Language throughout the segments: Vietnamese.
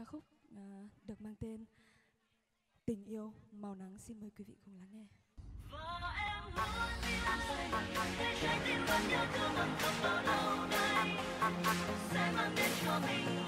ca khúc ờ, được mang tên Tình yêu màu nắng xin mời quý vị cùng lắng nghe. Và em muốn đi anh để trái tim vẫn nhớ thương anh khắp bao lâu đây sẽ mang đến cho mình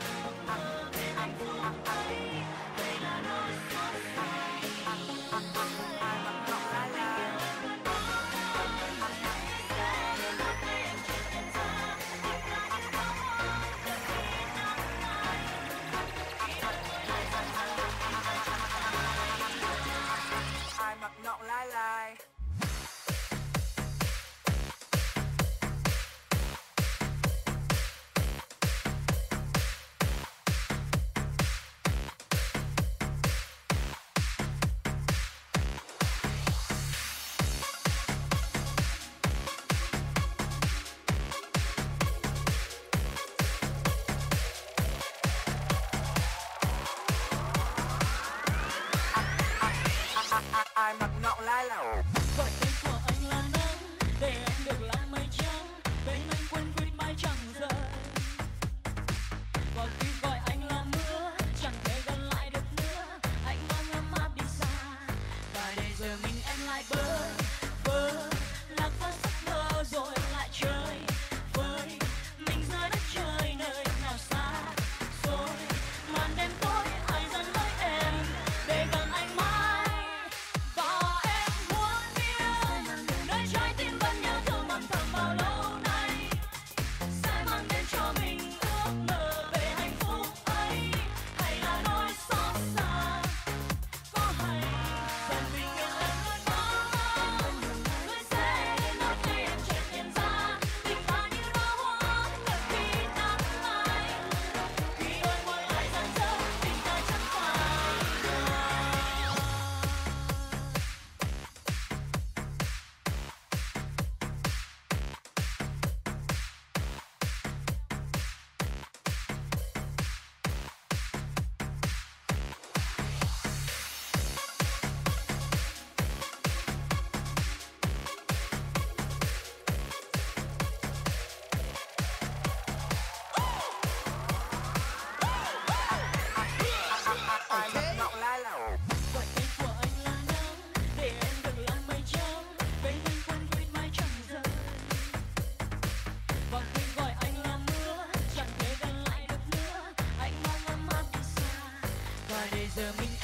chờ